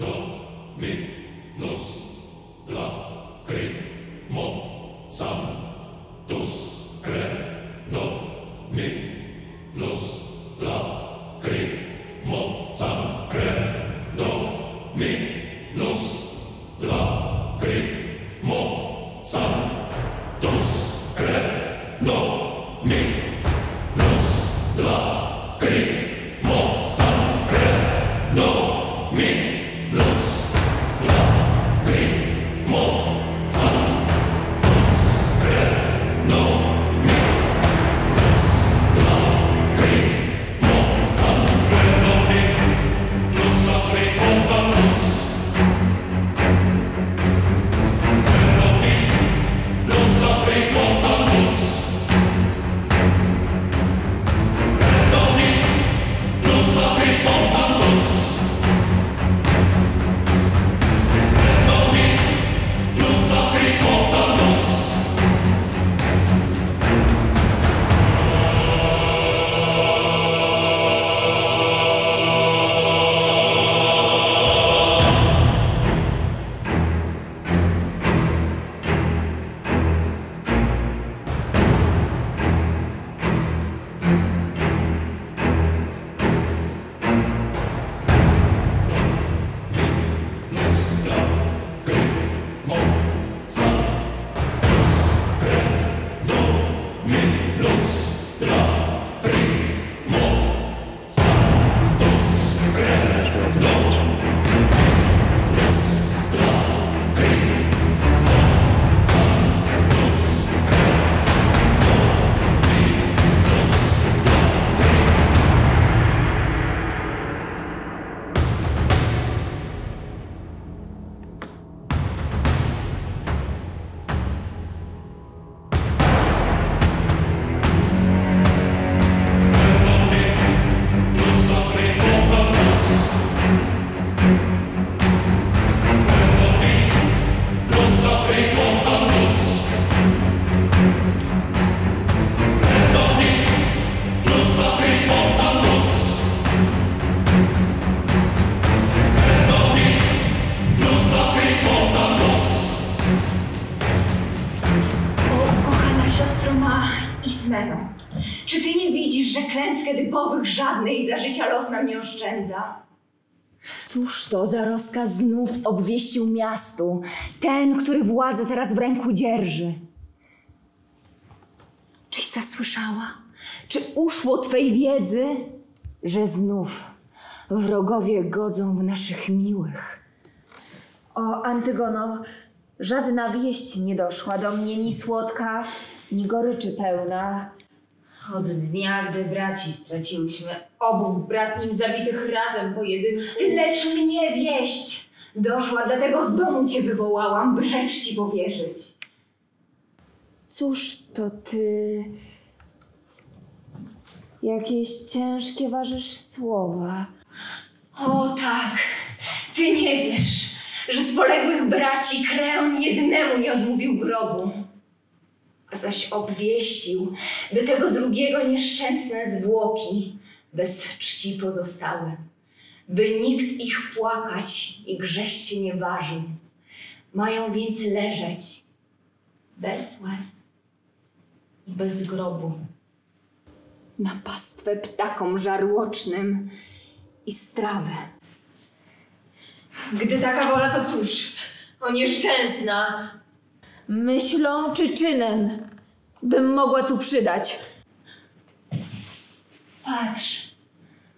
O, że klęskę typowych żadnej za życia los nam nie oszczędza? Cóż to za rozkaz znów obwieścił miastu, ten, który władzę teraz w ręku dzierży? Czyś zasłyszała? Czy uszło twej wiedzy, że znów wrogowie godzą w naszych miłych? O, Antygono, żadna wieść nie doszła do mnie, ni słodka, ni goryczy pełna. Od dnia, gdy braci straciłyśmy, obu bratnim zabitych razem pojedynku. Lecz mnie wieść doszła, dlatego z domu cię wywołałam, by rzecz ci powierzyć. Cóż to ty? Jakieś ciężkie ważysz słowa. O tak, ty nie wiesz, że z poległych braci Kreon jednemu nie odmówił grobu, zaś obwieścił, by tego drugiego nieszczęsne zwłoki bez czci pozostały, by nikt ich płakać i grzesz się nie ważył. Mają więc leżeć bez łez i bez grobu. Na pastwę ptakom żarłocznym i strawę. Gdy taka wola, to cóż, o nieszczęsna, myślą czy czynem, bym mogła tu przydać. Patrz,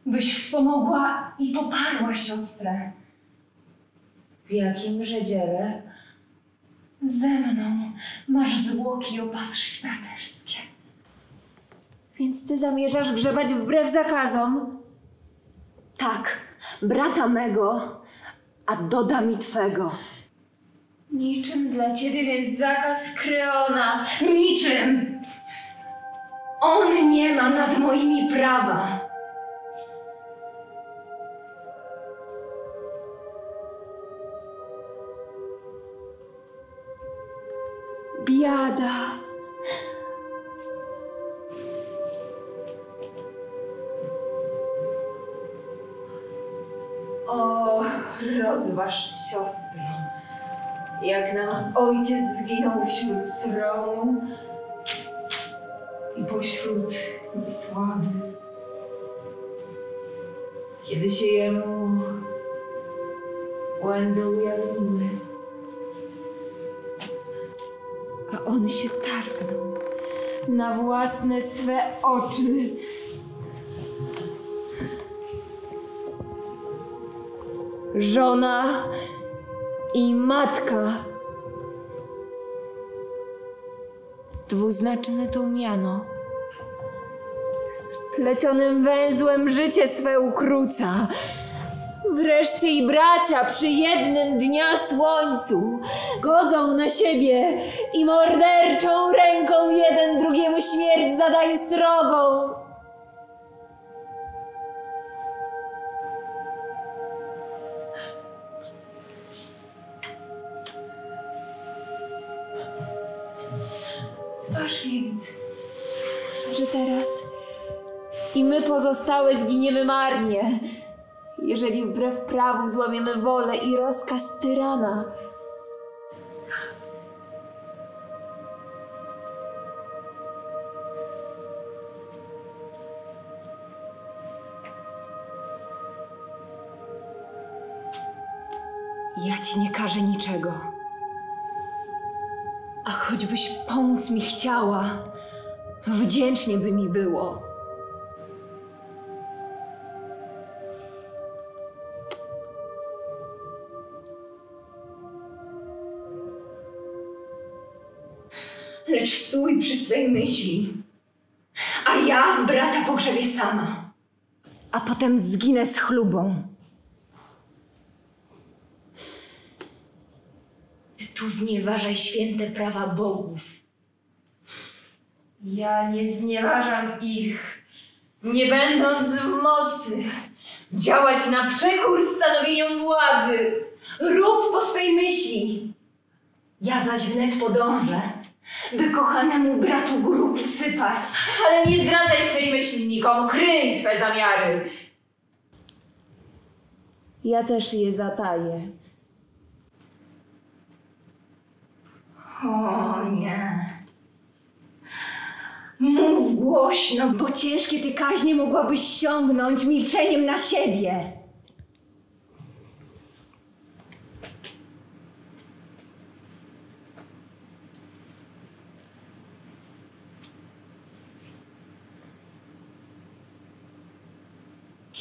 byś wspomogła i poparła siostrę. W jakimże dziele? Ze mną masz zwłoki opatrzyć braterskie. Więc ty zamierzasz grzebać wbrew zakazom? Tak, brata mego, a doda mi twego. Niczym dla ciebie więc zakaz Kreona. Niczym! On nie ma nad moimi prawa. Biada. O, rozważ siostro, jak nam ojciec zginął wśród sromu i pośród niesławy. Kiedy się jemu błędy ujawniły, a on się targnął na własne swe oczy. Żona i matka. Dwuznaczne to miano. Splecionym węzłem życie swe ukróca. Wreszcie i bracia przy jednym dnia słońcu godzą na siebie i morderczą ręką jeden drugiemu śmierć zadaje srogą. My pozostałe zginiemy marnie, jeżeli wbrew prawu złamiemy wolę i rozkaz tyrana. Ja ci nie każę niczego. A choćbyś pomóc mi chciała, wdzięcznie by mi było. Lecz stój przy swej myśli. A ja brata pogrzebię sama. A potem zginę z chlubą. Tu znieważaj święte prawa bogów. Ja nie znieważam ich, nie będąc w mocy, działać na przekór stanowieniom władzy. Rób po swej myśli. Ja zaś wnet podążę, by kochanemu bratu grób usypać. Ale nie zdradzaj swej myśli nikomu, kryj twe zamiary. Ja też je zataję. O nie. Mów głośno, bo ciężkie ty kaźnie mogłabyś ściągnąć milczeniem na siebie.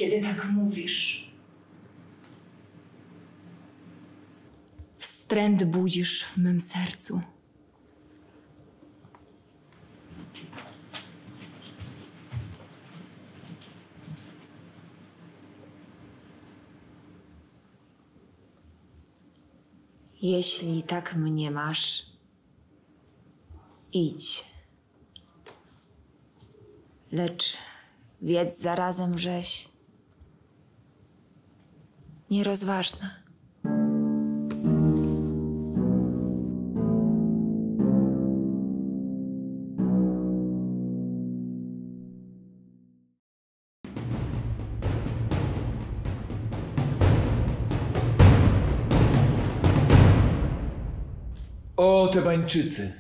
Kiedy tak mówisz, wstręt budzisz w mym sercu. Jeśli tak mnie masz, idź. Lecz wiedz zarazem, żeś nierozważna. O Tebańczycy!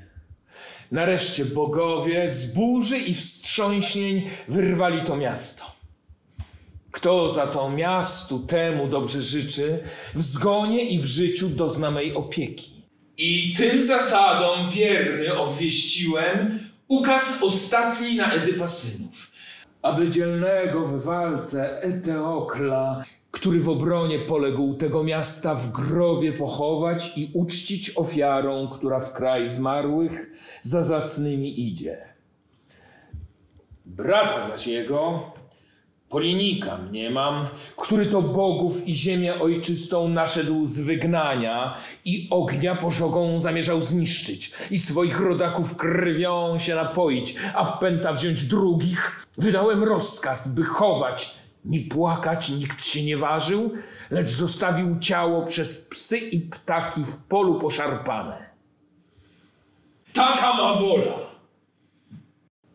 Nareszcie bogowie z burzy i wstrząśnień wyrwali to miasto. Kto za to miastu temu dobrze życzy, w zgonie i w życiu dozna mej opieki. I tym zasadom wierny obwieściłem ukaz ostatni na Edypa synów, aby dzielnego w walce Eteokla, który w obronie poległ tego miasta w grobie pochować i uczcić ofiarą, która w kraj zmarłych za zacnymi idzie. Brata zaś jego, Polinika mnie mam, który to bogów i ziemię ojczystą naszedł z wygnania i ognia pożogą zamierzał zniszczyć i swoich rodaków krwią się napoić, a w pęta wziąć drugich. Wydałem rozkaz, by chować, ni płakać nikt się nie ważył, lecz zostawił ciało przez psy i ptaki w polu poszarpane. Taka ma wola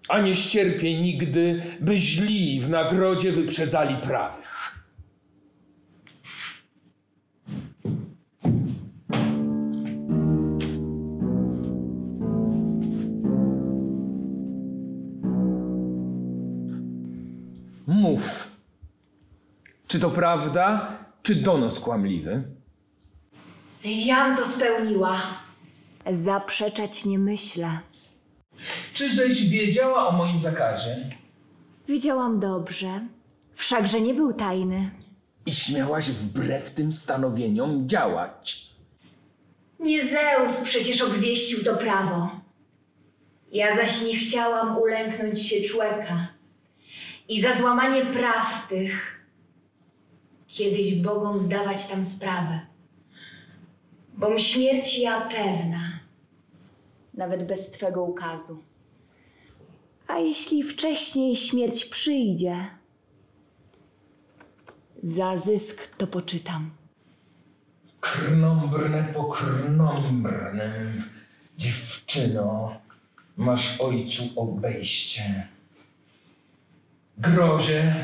a nie ścierpie nigdy, by źli w nagrodzie wyprzedzali prawych. Mów, czy to prawda, czy donos kłamliwy? Jam to spełniła. Zaprzeczać nie myślę. Czyżeś wiedziała o moim zakazie? Wiedziałam dobrze, wszakże nie był tajny. I śmiałaś wbrew tym stanowieniom działać. Nie Zeus przecież obwieścił to prawo. Ja zaś nie chciałam ulęknąć się człeka i za złamanie praw tych kiedyś Bogom zdawać tam sprawę. Bom śmierci ja pewna, nawet bez Twego ukazu. A jeśli wcześniej śmierć przyjdzie, za zysk to poczytam. Krnąbrne po krnąbrnym, dziewczyno, masz ojcu obejście. Grozie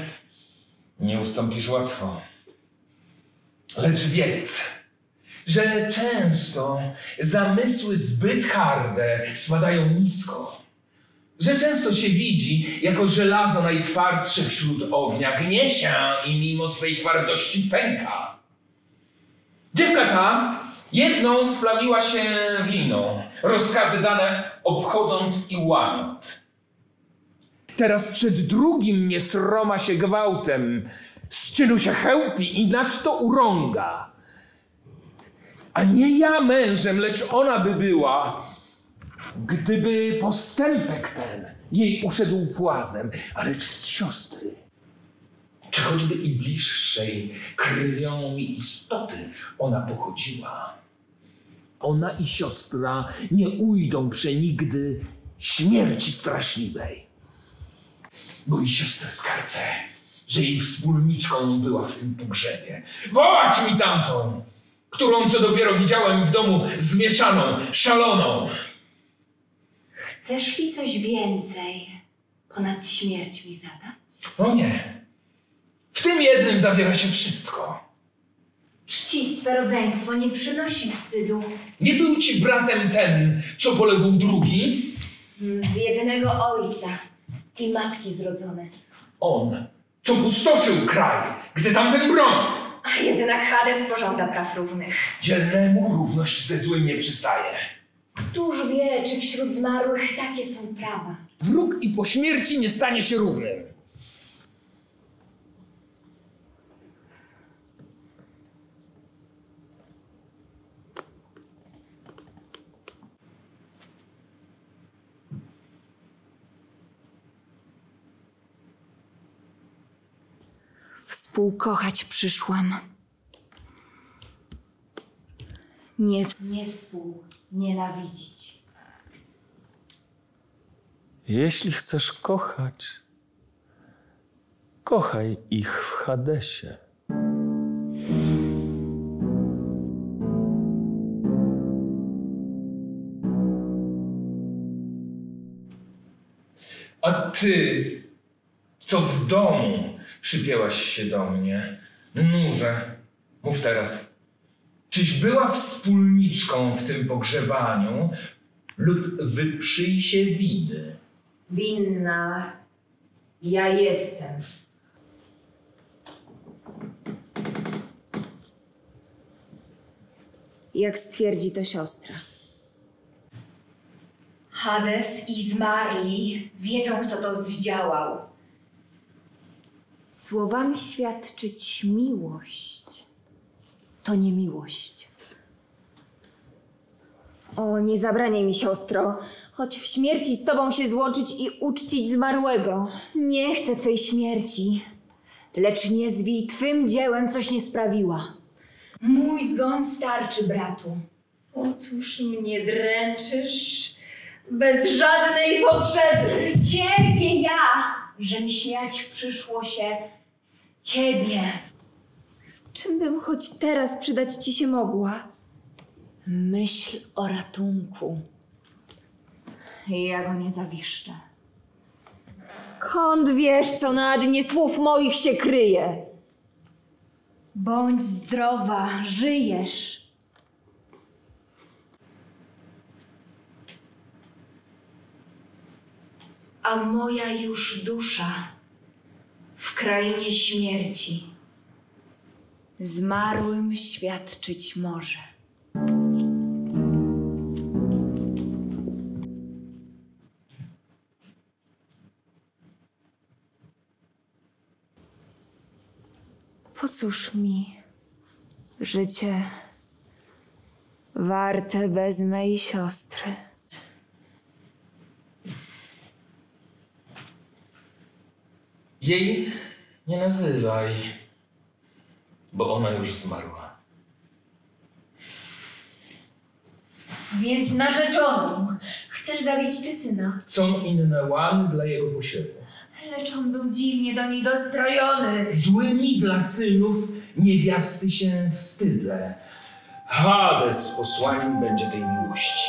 nie ustąpisz łatwo. Lecz wiedz, że często zamysły zbyt harde spadają nisko. Że często cię widzi jako żelazo najtwardsze wśród ognia, gnie się i mimo swej twardości pęka. Dziewka ta jedną splamiła się winą, rozkazy dane obchodząc i łamiąc. Teraz przed drugim nie sroma się gwałtem, z czynu się chełpi i nadto urąga. A nie ja mężem, lecz ona by była, gdyby postępek ten jej uszedł płazem, a lecz z siostry czy choćby i bliższej krwią istoty ona pochodziła. Ona i siostra nie ujdą przenigdy śmierci straszliwej. Bo i siostrę skarcę, że jej wspólniczką była w tym pogrzebie. Wołać mi tamtą, którą co dopiero widziałem w domu zmieszaną, szaloną. Chcesz li coś więcej ponad śmierć mi zadać? No nie. W tym jednym zawiera się wszystko. Czcić swe rodzeństwo nie przynosi wstydu. Nie był ci bratem ten, co poległ drugi? Z jednego ojca i matki zrodzone. On, co pustoszył kraj, gdy tamten bronił. A jednak Hades pożąda praw równych. Dzielnemu równość ze złym nie przystaje. Któż wie, czy wśród zmarłych takie są prawa? Wróg i po śmierci nie stanie się równym. Współkochać przyszłam. Nie, nie współnienawidzić. Jeśli chcesz kochać, kochaj ich w Hadesie. A ty, co w domu przypięłaś się do mnie, nurze, mów teraz, czyś była wspólniczką w tym pogrzebaniu lub wyprzyj się winy? Winna ja jestem. Jak stwierdzi to siostra. Hades i zmarli wiedzą, kto to zdziałał. Słowami świadczyć miłość to nie miłość. O, nie zabraniaj mi, siostro, choć w śmierci z tobą się złączyć i uczcić zmarłego. Nie chcę twej śmierci, lecz nie zwij twym dziełem coś nie sprawiła. Mój zgon starczy, bratu. Po cóż mnie dręczysz bez żadnej potrzeby? Cierpię ja, że mi śmiać przyszło się z ciebie. Czym bym choć teraz przydać ci się mogła? Myśl o ratunku. Ja go nie zawiszczę. Skąd wiesz, co na dnie słów moich się kryje? Bądź zdrowa, żyjesz. A moja już dusza w krainie śmierci. Zmarłym świadczyć może. Po cóż mi życie warte bez mej siostry? Jej nie nazywaj, bo ona już zmarła. Więc narzeczoną chcesz zabić ty syna. Są inne łamy dla jego posiewu. Lecz on był dziwnie do niej dostrojony. Złymi dla synów niewiasty się wstydzę. Hades posłaniem będzie tej miłości.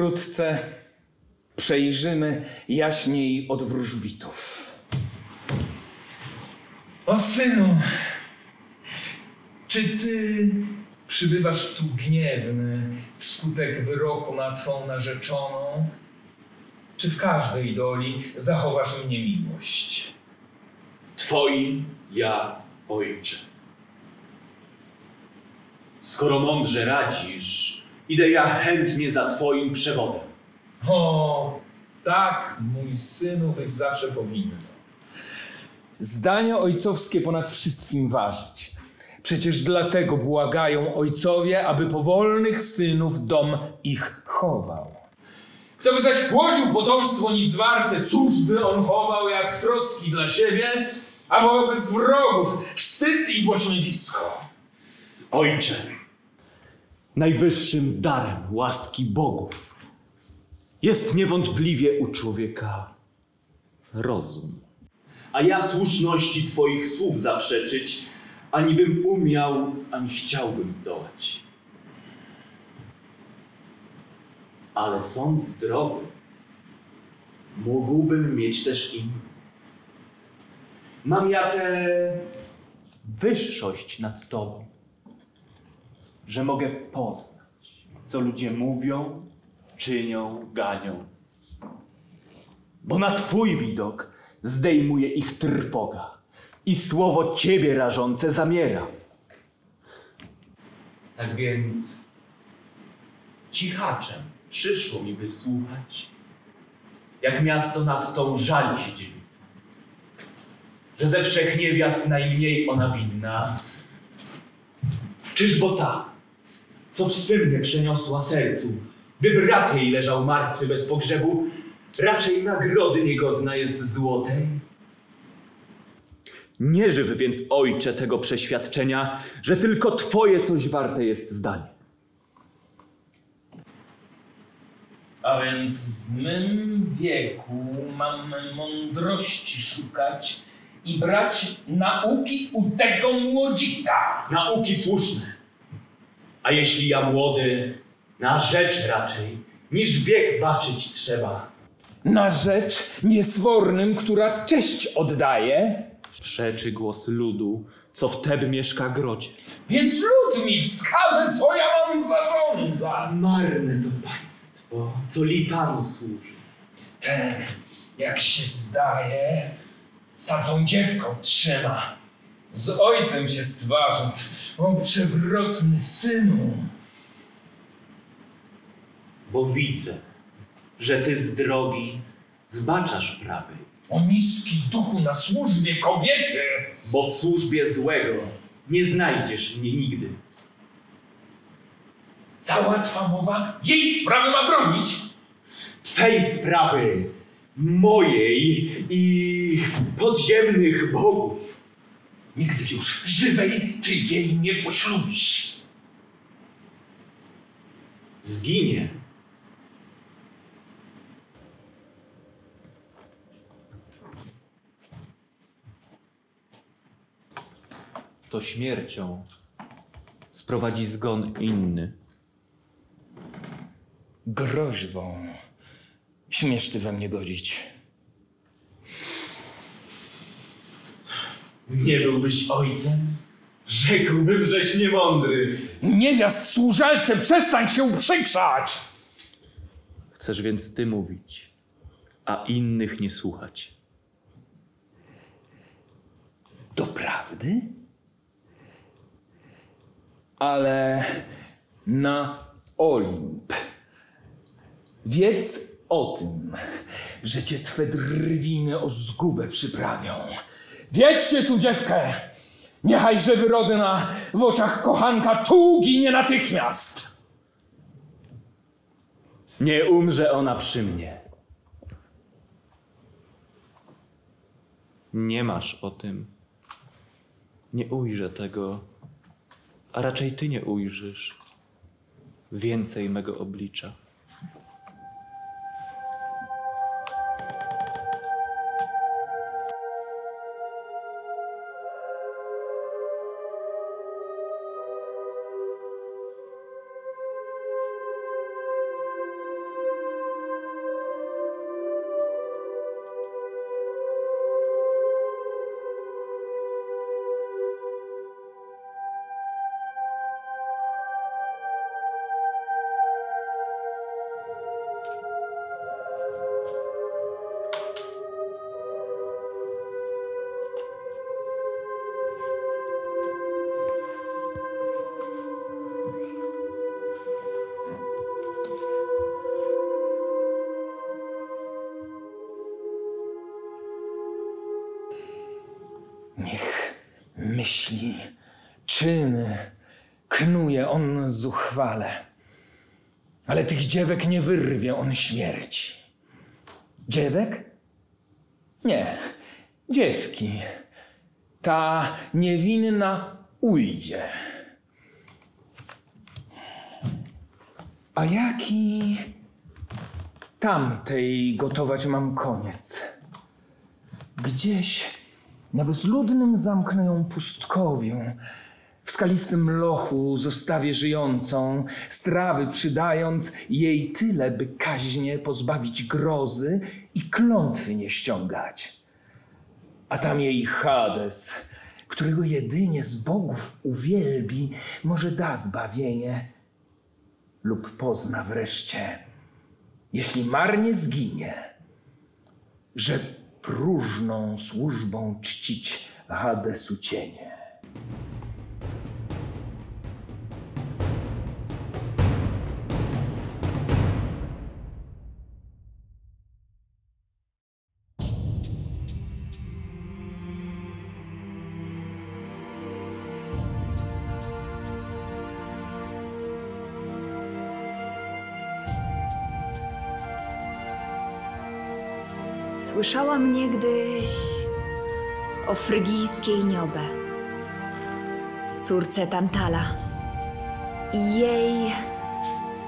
Wkrótce przejrzymy jaśniej od wróżbitów. O synu, czy ty przybywasz tu gniewny wskutek wyroku na twą narzeczoną? Czy w każdej doli zachowasz mnie miłość? Twoim ja, ojcze. Skoro mądrze radzisz, idę ja chętnie za Twoim przewodem. O, tak, mój synu, być zawsze powinno. Zdania ojcowskie ponad wszystkim ważyć. Przecież dlatego błagają ojcowie, aby powolnych synów dom ich chował. Kto by zaś płodził potomstwo nic warte, cóż by on chował jak troski dla siebie, a wobec wrogów wstyd i pośmiewisko. Ojcze, najwyższym darem łaski bogów jest niewątpliwie u człowieka rozum. A ja słuszności Twoich słów zaprzeczyć, ani bym umiał, ani chciałbym zdołać. Ale sąd zdrowy mógłbym mieć też inny. Mam ja tę wyższość nad Tobą, że mogę poznać, co ludzie mówią, czynią, ganią. Bo na Twój widok zdejmuje ich trwoga i słowo Ciebie rażące zamiera. Tak więc cichaczem przyszło mi wysłuchać, jak miasto nad tą żali się dziewicą, że ze wszech niewiast najmniej ona winna. Czyżbo ta, co w swym mnie przeniosła sercu, by brat jej leżał martwy bez pogrzebu, raczej nagrody niegodna jest złotej? Nie żyw więc, ojcze, tego przeświadczenia, że tylko twoje coś warte jest zdanie. A więc w mym wieku mam mądrości szukać i brać nauki u tego młodzika. Nauki słuszne. A jeśli ja młody, na rzecz raczej, niż wiek baczyć trzeba. Na rzecz nieswornym, która cześć oddaje, Przeczy głos ludu, co w tebe mieszka grodzie. więc lud mi wskaże, co ja mam zarządzać. Marne to państwo, co li panu służy. Ten, jak się zdaje, z tamtą dziewką trzyma. Z ojcem się swarzać, o przewrotny synu. Bo widzę, że ty z drogi zbaczasz prawej, O niski duchu na służbie kobiety. bo w służbie złego nie znajdziesz mnie nigdy. Cała twa mowa jej sprawy ma bronić. Twej sprawy, mojej i podziemnych bogów. Nigdy już żywej ty jej nie poślubisz. Zginie. To śmiercią sprowadzi zgon inny. Groźbą śmiesz ty we mnie godzić. Nie byłbyś ojcem? Rzekłbym, żeś niemądry. Niewiast służalcze, przestań się uprzykrzać! Chcesz więc ty mówić, a innych nie słuchać. Doprawdy? Ale na Olimp. Wiedz o tym, że cię twe drwiny o zgubę przyprawią. Wiedźcie tu, dziewkę! Niechajże wyrodna w oczach kochanka tu ginie natychmiast! Nie umrze ona przy mnie. Nie masz o tym. Nie ujrzę tego, a raczej ty nie ujrzysz więcej mego oblicza. Myśli, czyny knuje on zuchwale. Ale tych dziewek nie wyrwie on śmierci. Dziewek? Nie, dziewki. Ta niewinna ujdzie. A jaki tamtej gotować mam koniec? Gdzieś na bezludnym zamknę ją pustkowiu. W skalistym lochu zostawię żyjącą, strawy przydając jej tyle, by kaźnie pozbawić grozy i klątwy nie ściągać. A tam jej Hades, którego jedynie z bogów uwielbi, może da zbawienie lub pozna wreszcie, jeśli marnie zginie, że próżną służbą czcić Hadesu cienie. Słyszałam niegdyś o frygijskiej Niobę, córce Tantala i jej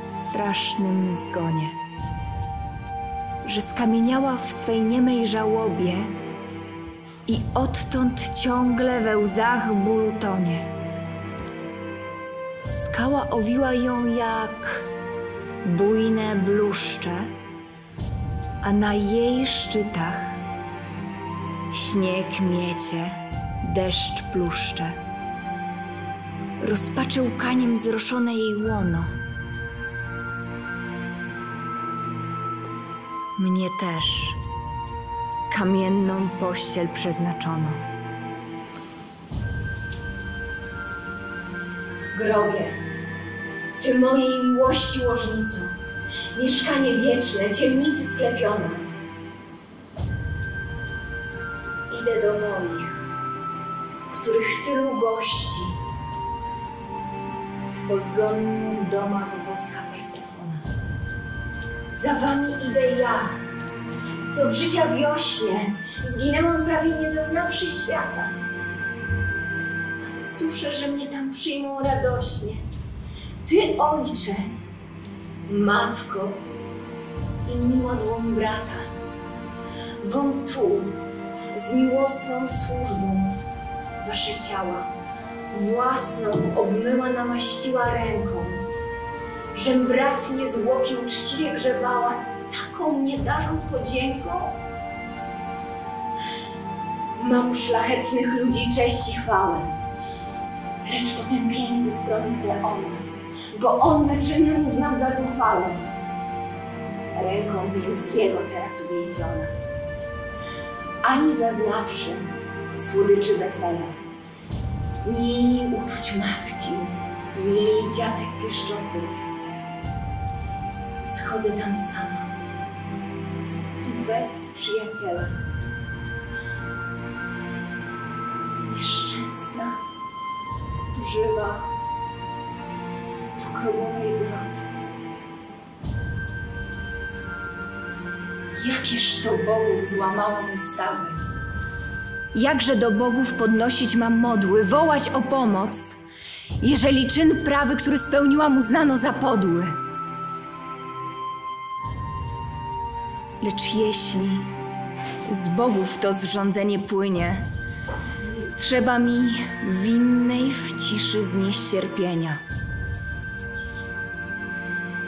strasznym zgonie, że skamieniała w swej niemej żałobie i odtąd ciągle we łzach bólu tonie. Skała owiła ją jak bujne bluszcze, a na jej szczytach śnieg miecie, deszcz pluszcze. Rozpaczy łkaniem zroszone jej łono. Mnie też kamienną pościel przeznaczono. Grobie, ty mojej miłości łożnico, mieszkanie wieczne, ciemnicy sklepione. Idę do moich, których tylu gości w pozgonnych domach boska Persefona. Za wami idę ja, co w życia wiośnie zginęłam prawie nie zaznawszy świata. A dusze, że mnie tam przyjmą radośnie. Ty, ojcze, matko i miła dłoń brata, bom tu z miłosną służbą wasze ciała własną obmyła, namaściła ręką, żem brat niezwłoki uczciwie grzebała, taką mnie darzą podzięką. Mam u szlachetnych ludzi cześć i chwałę, lecz potępienie ze strony Kleona, bo on me czyny uznał za zuchwałe. Ręką więc jego teraz uwięziona, ani zaznawszy słodyczy wesela, ni jej uczuć matki, ni jej dziadek pieszczoty. Schodzę tam sama i bez przyjaciela. Nieszczęsna, żywa, do grobowej groty. Jakież to bogów złamałam ustawy. Jakże do bogów podnosić mam modły, wołać o pomoc, jeżeli czyn prawy, który spełniłam, uznano za podły. Lecz jeśli z bogów to zrządzenie płynie, trzeba mi winnej w ciszy znieść cierpienia.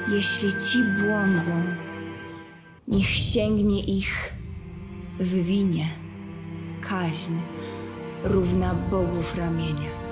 Jeśli ci błądzą, niech sięgnie ich w winie kaźń równa bogów ramienia.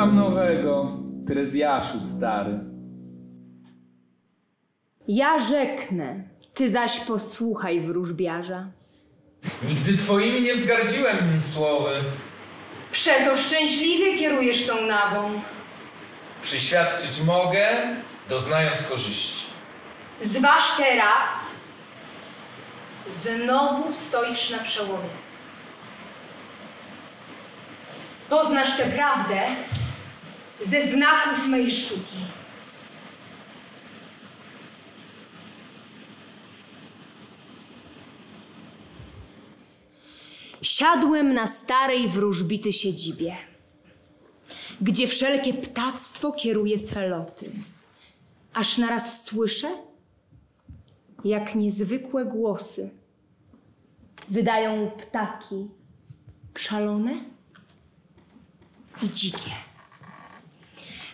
Tam nowego, Trezjaszu stary? Ja rzeknę, ty zaś posłuchaj wróżbiarza. Nigdy twoimi nie wzgardziłem słowy. Przeto szczęśliwie kierujesz tą nawą. Przyświadczyć mogę, doznając korzyści. Zważ teraz, znowu stoisz na przełomie. Poznasz tę prawdę ze znaków mej sztuki. Siadłem na starej wróżbity siedzibie, gdzie wszelkie ptactwo kieruje swe loty. Aż naraz słyszę, jak niezwykłe głosy wydają ptaki szalone i dzikie.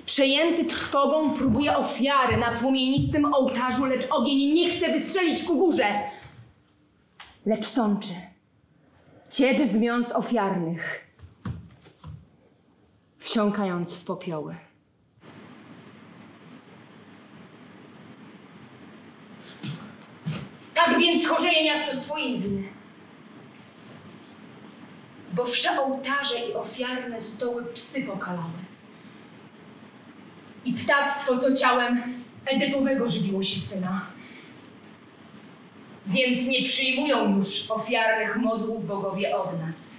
Przejęty trwogą próbuje ofiary na płomienistym ołtarzu, lecz ogień nie chce wystrzelić ku górze. Lecz sączy, ciecz z miąc ofiarnych, wsiąkając w popioły. Tak więc chorzeje miasto z twojej winy. Bo wsze ołtarze i ofiarne stoły psy pokalały. I ptactwo, co ciałem Edypowego żywiło się syna. Więc nie przyjmują już ofiarnych modłów bogowie od nas.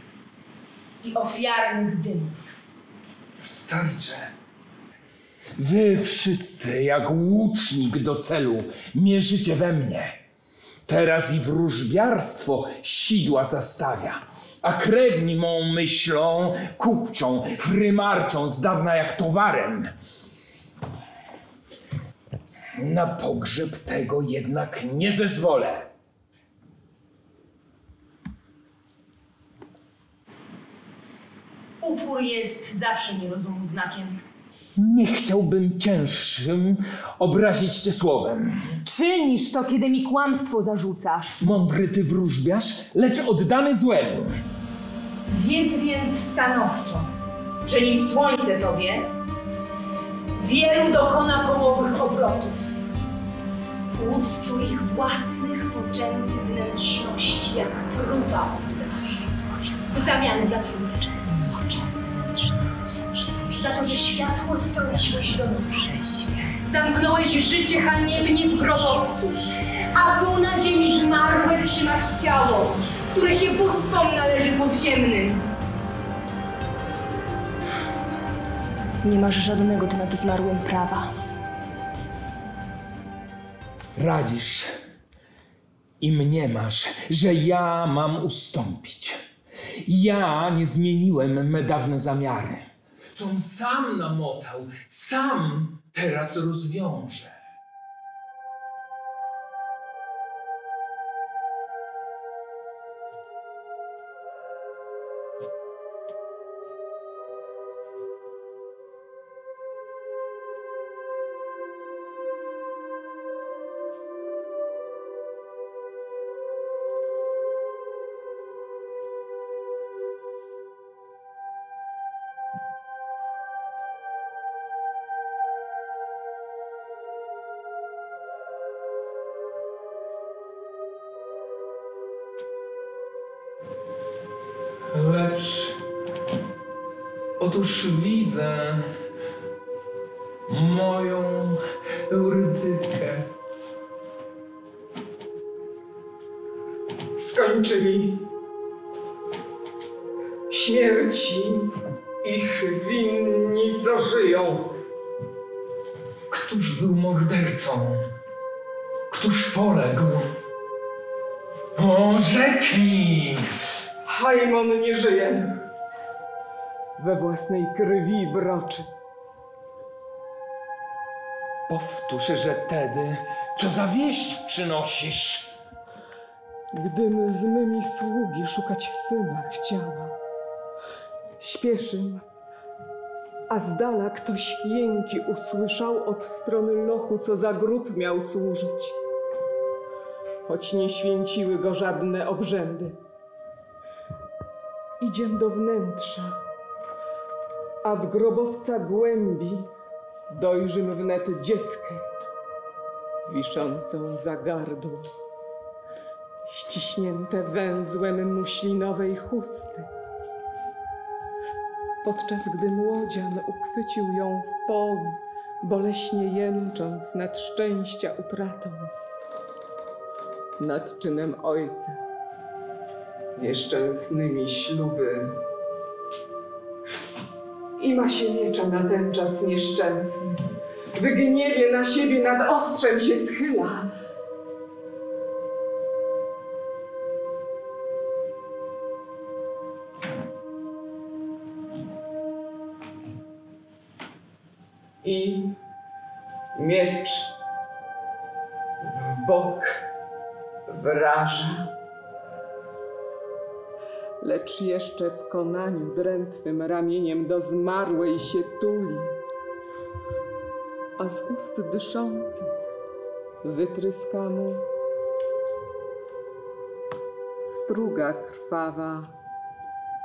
I ofiarnych dymów. Starcze. Wy wszyscy, jak łucznik do celu, mierzycie we mnie. Teraz i wróżbiarstwo sidła zastawia. a krewni mą myślą, kupczą, frymarczą z dawna jak towarem. Na pogrzeb tego jednak nie zezwolę. Upór jest zawsze nierozumu znakiem. Nie chciałbym cięższym obrazić cię słowem. Czynisz to, kiedy mi kłamstwo zarzucasz. Mądry ty wróżbiarz, lecz oddany złemu. Wiedz więc stanowczo, że nim słońce tobie, wielu dokona kołowych obrotów. Płód z twoich własnych poczęty wnętrzności, jak trupa oddasz. W zamianę za. Za to, że światło strąciłeś do nocy. Zamknąłeś życie haniebnie w grobowcu, a tu na ziemi zmarłe trzymasz ciało, które się bóstwom należy podziemnym. Nie masz żadnego ty nad zmarłym prawa. Radzisz i mnie masz, że ja mam ustąpić. Ja nie zmieniłem me dawne zamiary. Com sam namotał, sam teraz rozwiążę. Otóż widzę moją Eurydykę. skończyli. Śmierci ich winni, co żyją. Któż był mordercą? Któż poległ? O, rzeknij! Haimon nie żyje. We własnej krwi broczy. Powtórz, że tedy, co za wieść przynosisz? Gdym z mymi sługi szukać syna chciała. Śpieszył, a z dala ktoś jęki usłyszał od strony lochu, co za grób miał służyć. Choć nie święciły go żadne obrzędy. Idziem do wnętrza, a w grobowca głębi dojrzym wnet dziewkę, wiszącą za gardło ściśnięte węzłem muślinowej chusty. Podczas gdy młodzian uchwycił ją w poły, boleśnie jęcząc nad szczęścia utratą, nad czynem ojca, nieszczęsnymi śluby. I ma się miecza na ten czas nieszczęsny. W gniewie na siebie nad ostrzem się schyla. i miecz w bok wraża. Lecz jeszcze w konaniu drętwym ramieniem do zmarłej się tuli, a z ust dyszących wytryska mu struga krwawa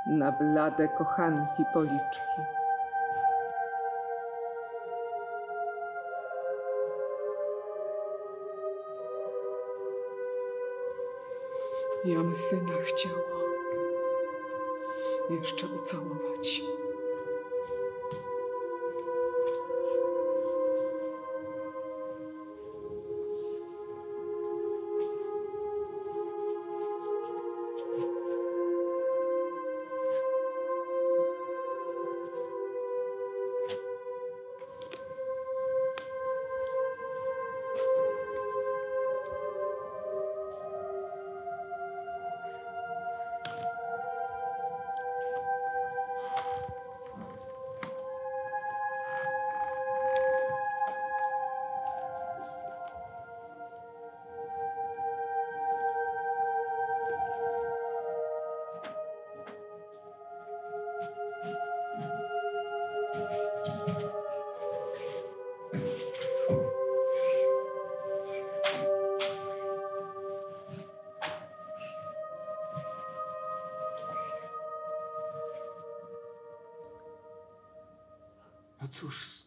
na blade kochanki policzki. Jam syna chciała jeszcze ucałować.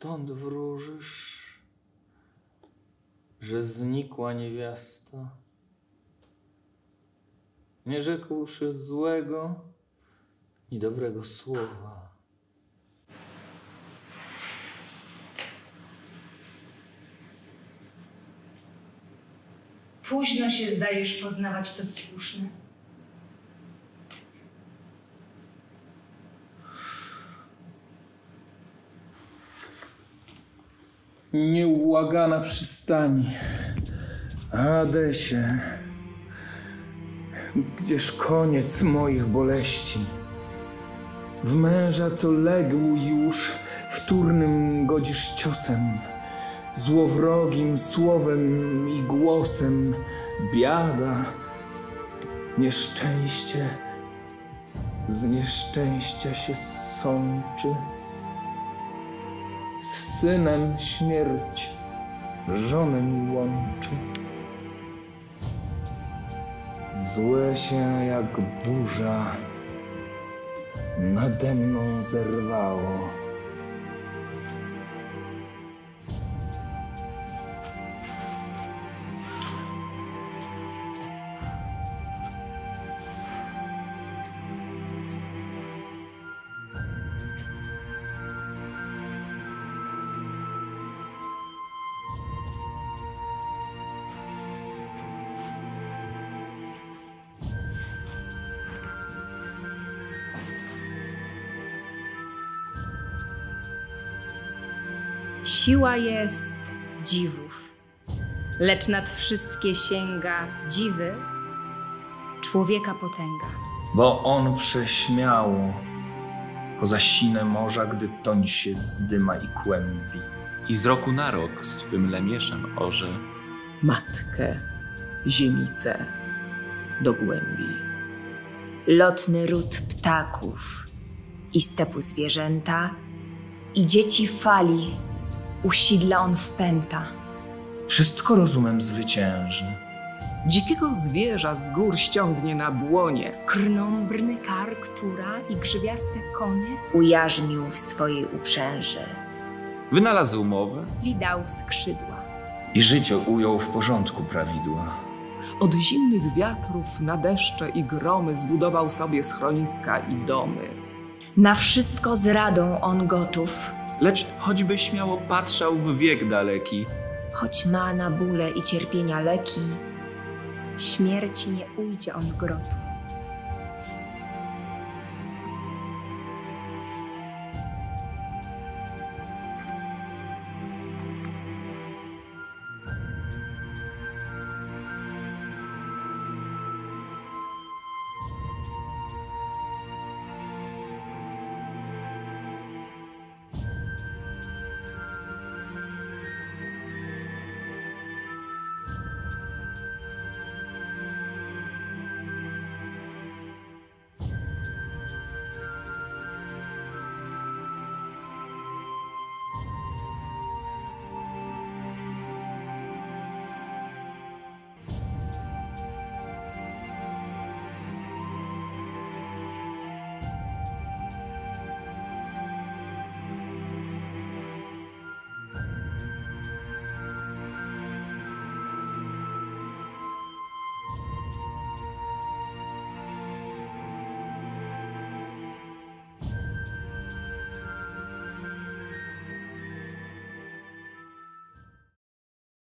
Stąd wróżysz, że znikła niewiasta? Nie rzekłszy złego i dobrego słowa. Późno się zdajesz poznawać, co słuszne. Nieubłagana przystani. Adesie, gdzież koniec moich boleści? W męża, co legł już, wtórnym godzisz ciosem, złowrogim słowem i głosem, biada, nieszczęście z nieszczęścia się sączy synem śmierć żonę mi łączy. Złe się jak burza nade mną zerwało. Siła jest dziwów, lecz nad wszystkie sięga dziwy człowieka potęga. Bo on prześmiało poza sine morza, gdy toń się wzdyma i kłębi. i z roku na rok swym lemieszem orze. Matkę, ziemicę do głębi. Lotny ród ptaków i stepu zwierzęta i dzieci fali usidla on wpęta. Wszystko rozumem zwycięży. Dzikiego zwierza z gór ściągnie na błonie. Krnąbrny kar, która i grzywiaste konie Ujarzmił w swojej uprzęży. Wynalazł mowę, li dał skrzydła. I życie ujął w porządku prawidła. Od zimnych wiatrów na deszcze i gromy zbudował sobie schroniska i domy. Na wszystko z radą on gotów, lecz choćby śmiało patrzał w wiek daleki, choć ma na bóle i cierpienia leki. Śmierci nie ujdzie on w grotu.